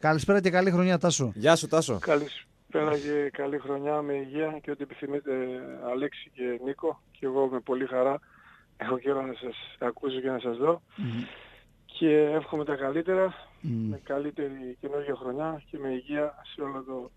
Καλησπέρα και καλή χρονιά, Τάσο. Γεια σου, Τάσο. Καλησπέρα και καλή χρονιά με υγεία και ό,τι επιθυμείτε, Αλέξη και Νίκο. Και εγώ με πολύ χαρά έχω καιρό να σας ακούσω και να σας δω. Και εύχομαι τα καλύτερα, με καλύτερη καινούργια χρονιά και με υγεία σε όλο το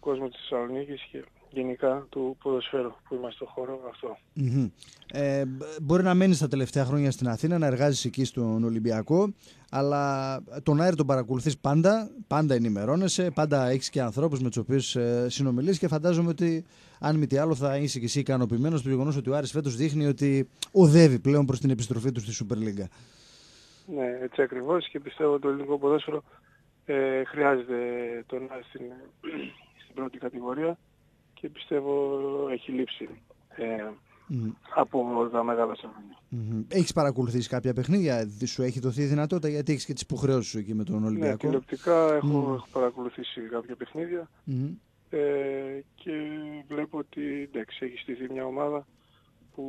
κόσμο της Θεσσαλονίκης και γενικά του ποδοσφαίρου που είμαστε στο χώρο αυτό. Ε, μπορεί να μένεις τα τελευταία χρόνια στην Αθήνα, να εργάζεσαι εκεί στον Ολυμπιακό, αλλά τον Άιρ τον παρακολουθείς πάντα, πάντα ενημερώνεσαι, πάντα έχεις και ανθρώπους με τους οποίους ε, συνομιλείς και φαντάζομαι ότι αν μη τι άλλο θα είσαι και εσύ ικανοποιημένος του γεγονός ότι ο Άρης φέτος δείχνει ότι οδεύει πλέον προς την επιστροφή του στη Super League. Ναι, έτσι ακριβώς και πιστεύω ότι το ελληνικό ποδόσφαιρο ε, χρειάζεται τον Άρη στην, στην πρώτη κατηγορία και πιστεύω έχει λείψει ε, από τα μεγάλα σαββανια mm Έχεις παρακολουθήσει κάποια παιχνίδια, σου έχει δοθεί δυνατότητα; Γιατί έχεις και τις υποχρεώσεις σου εκεί με τον Ολυμπιακό; Ναι, τηλεοπτικά έχω, έχω παρακολουθήσει κάποια παιχνίδια. Ε, και βλέπω ότι εντάξει, έχει στηθεί μια ομάδα που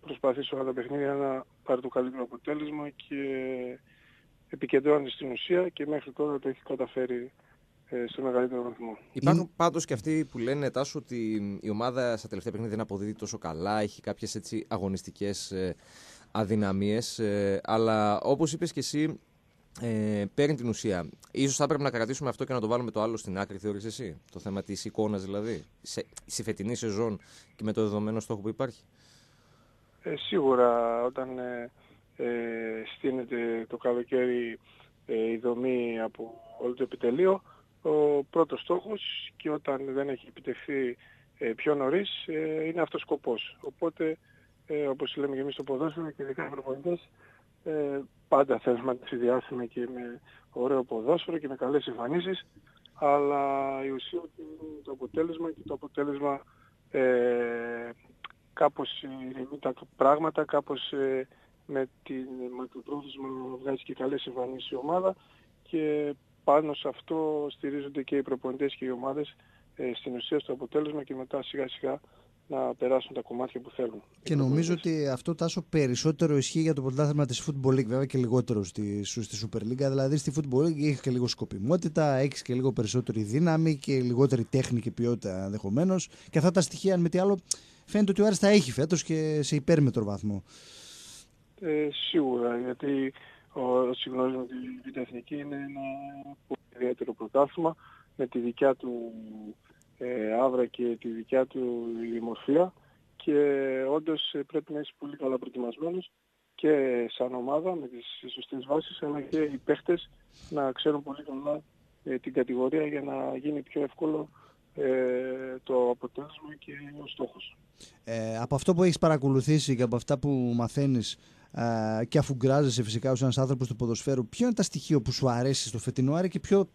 προσπαθεί σε όλα τα παιχνίδια να πάρει το καλύτερο αποτέλεσμα και επικεντρώνεται στην ουσία και μέχρι τώρα το έχει καταφέρει ε, στο μεγαλύτερο βαθμό. Υπάρχουν mm. πάντως και αυτοί που λένε τάσο ότι η ομάδα στα τελευταία παιχνίδια δεν αποδίδει τόσο καλά, έχει κάποιες αγωνιστικές ε, αδυναμίες. Ε, αλλά όπως είπες και εσύ, ε, παίρνει την ουσία. Ίσως θα έπρεπε να κρατήσουμε αυτό και να το βάλουμε το άλλο στην άκρη, θεωρείς εσύ; Το θέμα της εικόνας δηλαδή, σε, στη φετινή σεζόν και με το δεδομένο στόχο που υπάρχει; Ε, σίγουρα όταν ε, ε, στείνεται το καλοκαίρι ε, η δομή από όλο το επιτελείο, ο πρώτος στόχος και όταν δεν έχει επιτευχθεί ε, πιο νωρίς ε, είναι αυτός ο σκοπός. Οπότε, ε, όπως λέμε και εμείς στο ποδόσφαιρο και ειδικά οι προπονητές, ε, πάντα θέλουμε να συνδυάσουμε και με ωραίο ποδόσφαιρο και με καλές εμφανίσεις, αλλά η ουσία είναι το αποτέλεσμα και το αποτέλεσμα ε, κάπως ηρεμεί τα πράγματα, κάπως ε, με την μακροπρόθεσμα βγάζει και καλές εμφανίσεις η ομάδα και πάνω σε αυτό στηρίζονται και οι προπονητές και οι ομάδες ε, στην ουσία στο αποτέλεσμα και μετά σιγά σιγά να περάσουν τα κομμάτια που θέλουν. Και νομίζω ότι αυτό τάσο περισσότερο ισχύει για το πρωτάθλημα της Football League, βέβαια και λιγότερο στη, στη Super League. Δηλαδή στη Football League έχεις και λίγο σκοπιμότητα, έχεις και λίγο περισσότερη δύναμη και λιγότερη τέχνη και ποιότητα ενδεχομένως. Και αυτά τα στοιχεία, αν με τι άλλο, φαίνεται ότι ο Άρης τα έχει φέτος και σε υπέρμετρο βαθμό. Ε, σίγουρα, γιατί όσοι γνωρίζουν ότι η Β' Εθνική είναι ένα πολύ ιδιαίτερο πρωτάθλημα με τη δικιά του ε, άβρα και τη δικιά του δημορφία και όντως ε, πρέπει να είσαι πολύ καλά προετοιμασμένος και σαν ομάδα με τις σωστές βάσεις αλλά και οι παίχτες να ξέρουν πολύ καλά ε, την κατηγορία για να γίνει πιο εύκολο ε, το αποτέλεσμα και ο στόχος. Ε, από αυτό που έχεις παρακολουθήσει και από αυτά που μαθαίνεις ε, και αφού γκράζεσαι φυσικά ως ένας άνθρωπος του ποδοσφαίρου, ποιο είναι τα στοιχεία που σου αρέσει στο φετινό Άρη και ποιο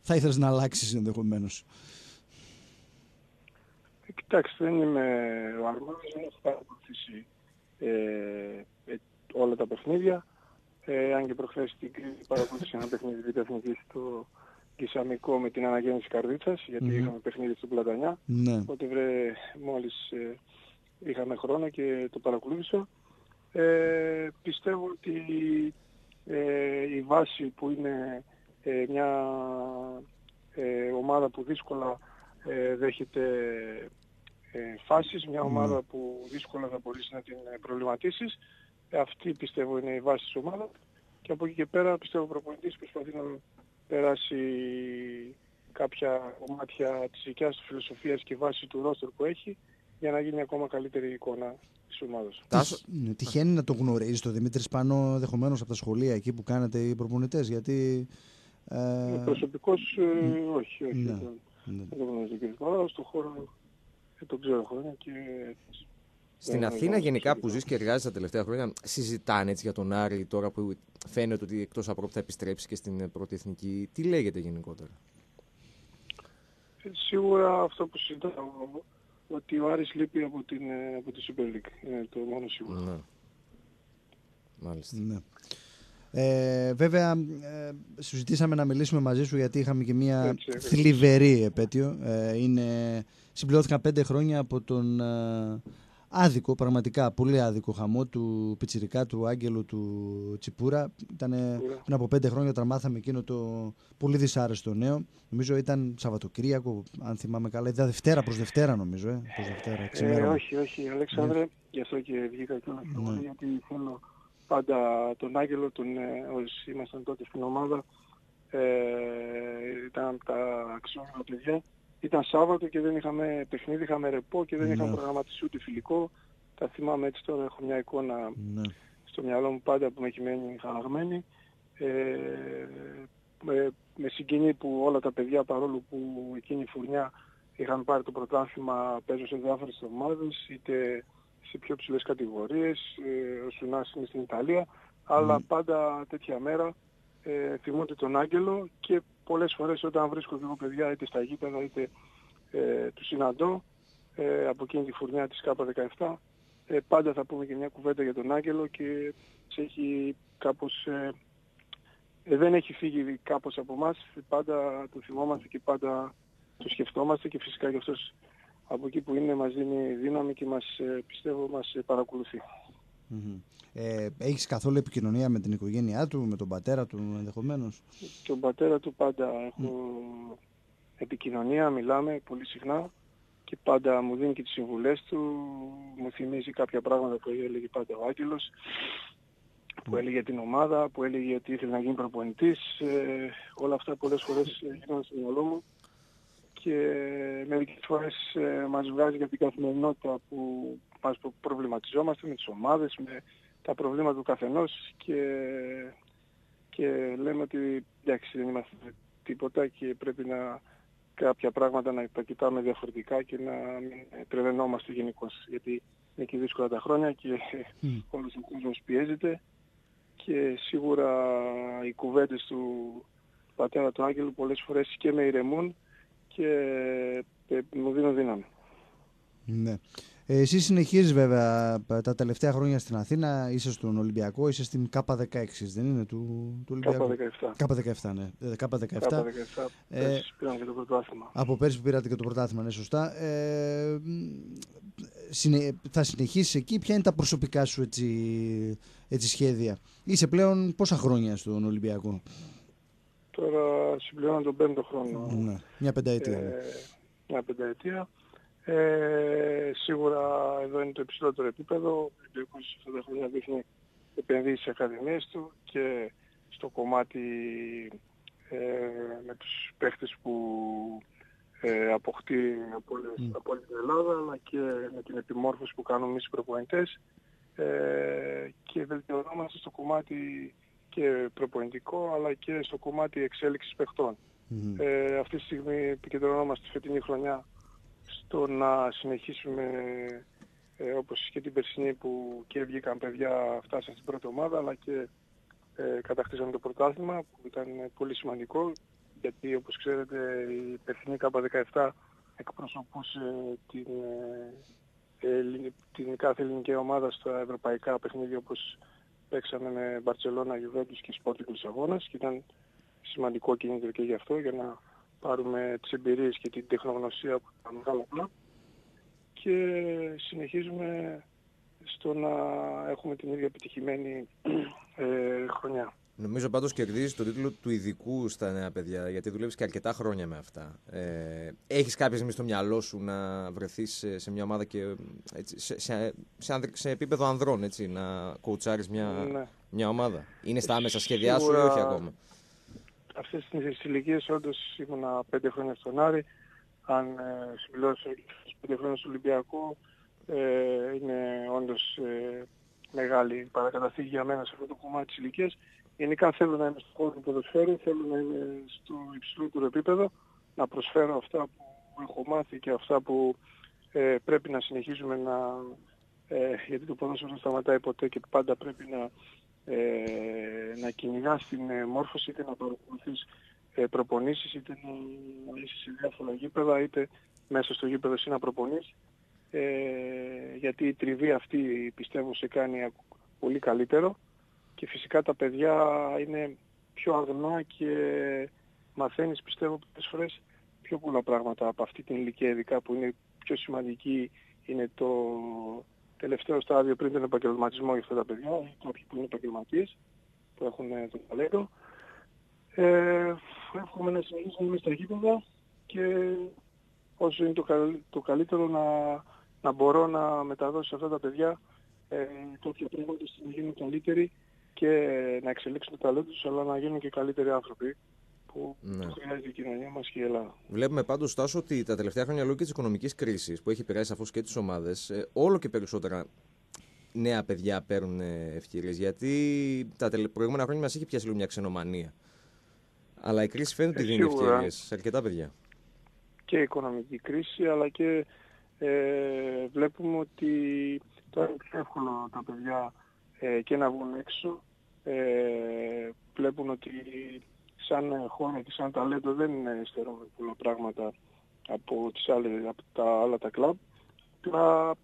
θα ήθελες να αλλάξεις ενδεχομένως; Ε, κοιτάξτε, δεν είμαι ο Αρμάνης, δεν έχω παρακολουθήσει ε, ε, όλα τα παιχνίδια. Ε, αν και προχθές την παρακολουθήσει ένα παιχνίδι β' εθνικής στο Κισαμικό με την αναγέννηση Καρδίτσας, γιατί mm. είχαμε παιχνίδι στην Πλατανιά. Ναι. Οπότε βρε, μόλις ε, είχαμε χρόνο και το παρακολούθησα. Ε, πιστεύω ότι ε, η βάση που είναι ε, μια ε, ομάδα που δύσκολα δέχεται φάσεις, μια ομάδα που δύσκολα θα μπορείς να την προβληματίσεις, αυτή πιστεύω είναι η βάση της ομάδας. Και από εκεί και πέρα πιστεύω ο προπονητής προσπαθεί να περάσει κάποια κομμάτια της δικιάς του φιλοσοφίας και βάση του ρόστερ που έχει για να γίνει ακόμα καλύτερη εικόνα της ομάδας. Ναι, τυχαίνει να το γνωρίζει το Δημήτρης Σπανό δεχομένω από τα σχολεία εκεί που κάνετε οι προπονητές, γιατί. Ε... ε Προσωπικώς ε, όχι, όχι. Ναι. Δεν το γνωρίζω τον κ. αλλά στον χώρο ε, τον ξέρω χρόνια και. Στην Αθήνα γενικά που ζεις και εργάζεσαι τα τελευταία χρόνια συζητάνε έτσι για τον Άρη τώρα που φαίνεται ότι εκτός από θα επιστρέψει και στην πρώτη εθνική. Τι λέγεται γενικότερα; Σίγουρα αυτό που συζητάω ότι ο Άρης λείπει από, την, ε, από τη Super League. Είναι το μόνο σίγουρο. Ναι. Μάλιστα. Ναι. Ε, βέβαια, ε, συζητήσαμε να μιλήσουμε μαζί σου γιατί είχαμε και μια έτσι, θλιβερή επέτειο. Ε, είναι, συμπληρώθηκαν πέντε χρόνια από τον ε, άδικο, πραγματικά πολύ άδικο χαμό του Πιτσιρικά, του Άγγελου, του Τσιπούρα. Ήταν πριν από πέντε χρόνια όταν μάθαμε εκείνο το πολύ δυσάρεστο νέο. Νομίζω ήταν Σαββατοκύριακο, αν θυμάμαι καλά. Ήταν Δευτέρα προς Δευτέρα, νομίζω. Ε, προς Δευτέρα, ε, όχι, όχι, Αλέξανδρε, ναι. γι' αυτό και βγήκα και όλα ναι. γιατί θέλω πάντα τον Άγγελο, τον, ε, όσοι ήμασταν τότε στην ομάδα, ε, ήταν τα αξιόλογα παιδιά ήταν Σάββατο και δεν είχαμε παιχνίδι, είχαμε ρεπό και δεν ναι. είχαμε προγραμματίσει ούτε φιλικό. Τα θυμάμαι έτσι τώρα, έχω μια εικόνα ναι. στο μυαλό μου πάντα που με έχει μένει χαραγμένη. Ε, με, με συγκινεί που όλα τα παιδιά παρόλο που εκείνη η φουρνιά είχαν πάρει το πρωτάθλημα παίζω σε διάφορες ομάδες είτε σε πιο ψηλές κατηγορίες, ε, ο Σουνάς είναι στην Ιταλία, αλλά πάντα τέτοια μέρα ε, θυμούνται τον Άγγελο και πολλές φορές όταν βρίσκω εγώ παιδιά είτε στα γήπεδα είτε ε, του συναντώ ε, από εκείνη τη φουρνιά της ΚΑΠΑ17 ε, πάντα θα πούμε και μια κουβέντα για τον Άγγελο και έχει κάπως ε, ε, δεν έχει φύγει κάπως από εμάς πάντα το θυμόμαστε και πάντα το σκεφτόμαστε και φυσικά και αυτός από εκεί που είναι μας δίνει δύναμη και μας πιστεύω μας παρακολουθεί. Ε, έχεις καθόλου επικοινωνία με την οικογένειά του, με τον πατέρα του ενδεχομένως; Τον πατέρα του πάντα έχω επικοινωνία, μιλάμε πολύ συχνά και πάντα μου δίνει και τις συμβουλές του, μου θυμίζει κάποια πράγματα που έλεγε πάντα ο Άγγελος, που έλεγε την ομάδα, που έλεγε ότι ήθελε να γίνει προπονητής, ε, όλα αυτά πολλές φορές γίνονται στο μυαλό μου και μερικές φορές ε, μας βγάζει για την καθημερινότητα που μας προβληματιζόμαστε με τις ομάδες, με τα προβλήματα του καθενός και, και λέμε ότι εντάξει δεν είμαστε τίποτα και πρέπει να κάποια πράγματα να τα κοιτάμε διαφορετικά και να μην τρελαινόμαστε γενικώς. Γιατί είναι και δύσκολα τα χρόνια και mm. όλος ο κόσμος πιέζεται και σίγουρα οι κουβέντες του πατέρα του Άγγελου πολλές φορές και με ηρεμούν και ε, μου δίνουν δύναμη. Ναι. Ε, εσύ συνεχίζεις βέβαια τα τελευταία χρόνια στην Αθήνα, είσαι στον Ολυμπιακό, είσαι στην ΚΑΠΑ 16, δεν είναι του, του Ολυμπιακού; ΚΑΠΑ 17. ΚΑΠΑ 17, ναι. ΚΑΠΑ 17. ΚΑΠΑ 17, ε, πήραμε και το πρωτάθλημα. Από πέρσι που πήρατε και το πρωτάθλημα, ναι, σωστά. Ε, συνε, θα συνεχίσεις εκεί, ποια είναι τα προσωπικά σου έτσι, έτσι σχέδια; Είσαι πλέον πόσα χρόνια στον Ολυμπιακό; Τώρα συμπληρώνω τον πέμπτο χρόνο. Ναι, μια πενταετία. Ναι. Ε, μια πενταετία. Ε, σίγουρα εδώ είναι το υψηλότερο επίπεδο. Ο Ολυμπιακός αυτά τα χρόνια δείχνει επενδύσεις σε ακαδημίες του και στο κομμάτι ε, με τους παίχτες που ε, αποκτεί από, όλες, mm. από όλη την Ελλάδα αλλά και με την επιμόρφωση που κάνουμε εμείς οι προπονητές ε, και βελτιωνόμαστε στο κομμάτι και προπονητικό αλλά και στο κομμάτι εξέλιξης παιχτών. Mm. Ε, αυτή τη στιγμή επικεντρωνόμαστε στη φετινή χρονιά στο να συνεχίσουμε ε, όπως και την περσινή που και βγήκαν παιδιά φτάσαν στην πρώτη ομάδα αλλά και ε, κατακτήσαμε το πρωτάθλημα που ήταν πολύ σημαντικό γιατί όπως ξέρετε η περσινή ΚΑΠΑ 17 εκπροσωπούσε την, ε, την κάθε ελληνική ομάδα στα ευρωπαϊκά παιχνίδια όπως παίξαμε με Μπαρτσελώνα, Γιουβέντους και Sporting Λισαβόνας και ήταν σημαντικό κίνητρο και γι' αυτό για να πάρουμε τις εμπειρίες και την τεχνογνωσία που τα μεγάλα και συνεχίζουμε στο να έχουμε την ίδια επιτυχημένη ε, χρονιά. Νομίζω πάντως κερδίζεις τον τίτλο του ειδικού στα νέα παιδιά, γιατί δουλεύεις και αρκετά χρόνια με αυτά. Ε, έχεις κάποια στιγμή στο μυαλό σου να βρεθείς σε, μια ομάδα και έτσι, σε, σε, σε, σε, επίπεδο ανδρών, έτσι, να κοουτσάρεις μια, ναι. μια ομάδα; Είναι στα άμεσα σχέδιά σου ή όχι ακόμα; αυτές τις ηλικίες όντως ήμουνα πέντε χρόνια στον Άρη. Αν ε, συμπληρώσω πέντε χρόνια στο Ολυμπιακό ε, είναι όντως ε, μεγάλη παρακαταθήκη για μένα σε αυτό το κομμάτι της ηλικίας. Γενικά θέλω να είμαι στον χώρο του ποδοσφαίρου, θέλω να είμαι στο υψηλότερο επίπεδο, να προσφέρω αυτά που έχω μάθει και αυτά που ε, πρέπει να συνεχίζουμε να... Ε, γιατί το ποδόσφαιρο δεν σταματάει ποτέ και πάντα πρέπει να ε, να κυνηγάς την ε, μόρφωση είτε να παρακολουθείς ε, προπονήσεις είτε να είσαι σε διάφορα γήπεδα είτε μέσα στο γήπεδο εσύ να προπονείς ε, γιατί η τριβή αυτή πιστεύω σε κάνει πολύ καλύτερο και φυσικά τα παιδιά είναι πιο αγνά και μαθαίνεις πιστεύω πολλές φορές πιο πολλά πράγματα από αυτή την ηλικία ειδικά που είναι πιο σημαντική είναι το τελευταίο στάδιο πριν τον επαγγελματισμό για αυτά τα παιδιά, κάποιοι που είναι επαγγελματίες, που έχουν το ταλέντο. Ε, εύχομαι να συνεχίσουμε στα γήπεδα και όσο είναι το, το καλύτερο να, να μπορώ να μεταδώσω σε αυτά τα παιδιά ε, κάποια πράγματα ώστε να γίνουν καλύτεροι και να εξελίξουν το ταλέντο τους αλλά να γίνουν και καλύτεροι άνθρωποι που ναι. χρειάζεται η κοινωνία μας και η Ελλάδα. Βλέπουμε πάντως Τάσο ότι τα τελευταία χρόνια λόγω και της οικονομικής κρίσης που έχει περάσει σαφώς και τις ομάδες ε, όλο και περισσότερα νέα παιδιά παίρνουν ευκαιρίες γιατί τα προηγούμενα χρόνια μας έχει πιάσει λίγο μια ξενομανία. Αλλά η κρίση φαίνεται ότι δίνει ευκαιρίες σε αρκετά παιδιά. Και η οικονομική κρίση αλλά και ε, βλέπουμε ότι τώρα είναι πιο εύκολο τα παιδιά ε, και να βγουν έξω. Ε, βλέπουν ότι σαν χώρα και σαν ταλέντο δεν στερούμε πολλά πράγματα από, τις άλλες, από τα άλλα τα κλαμπ. Να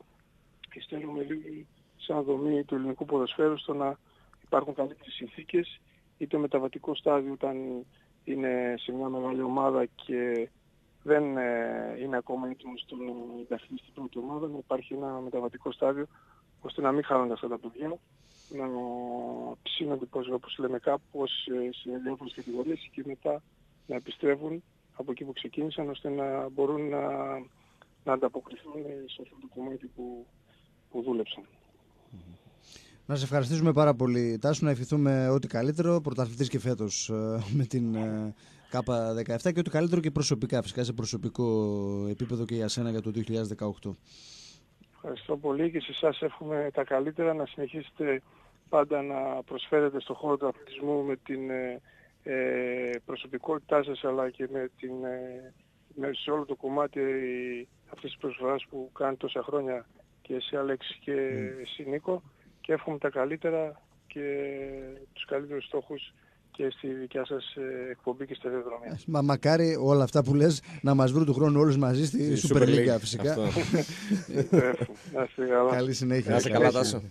στερούμε λίγο σαν δομή του ελληνικού ποδοσφαίρου στο να υπάρχουν καλύτερες συνθήκες ή το μεταβατικό στάδιο όταν είναι σε μια μεγάλη ομάδα και δεν ε, είναι ακόμα έτοιμος στο να ενταχθεί στην πρώτη ομάδα, να υπάρχει ένα μεταβατικό στάδιο ώστε να μην χάνονται αυτά τα παιδιά, να ψήνονται πώς, όπως λέμε κάπως σε διάφορες κατηγορίες και μετά να επιστρέφουν από εκεί που ξεκίνησαν ώστε να μπορούν να, να ανταποκριθούν σε αυτό το κομμάτι που, που δούλεψαν. Να σε ευχαριστήσουμε πάρα πολύ, Τάσου, να ευχηθούμε ό,τι καλύτερο, πρωταθλητής και φέτος ε, με την ε, ΚΑΠΑ 17 και ό,τι καλύτερο και προσωπικά, φυσικά σε προσωπικό επίπεδο και για σένα για το 2018. Ευχαριστώ πολύ και σε εσάς εύχομαι τα καλύτερα να συνεχίσετε πάντα να προσφέρετε στον χώρο του αθλητισμού με την ε, ε, προσωπικότητά σας αλλά και με, την, ε, με σε όλο το κομμάτι αυτής της προσφοράς που κάνει τόσα χρόνια και εσύ Αλέξη και mm. εσύ Νίκο και εύχομαι τα καλύτερα και τους καλύτερους στόχους και στη δικιά σας ε, εκπομπή και στα διαδρομία. Μα μακάρι όλα αυτά που λες να μας βρουν του χρόνου όλους μαζί στη Super League φυσικά. Καλή συνέχεια. Να σε καλά Τάσο.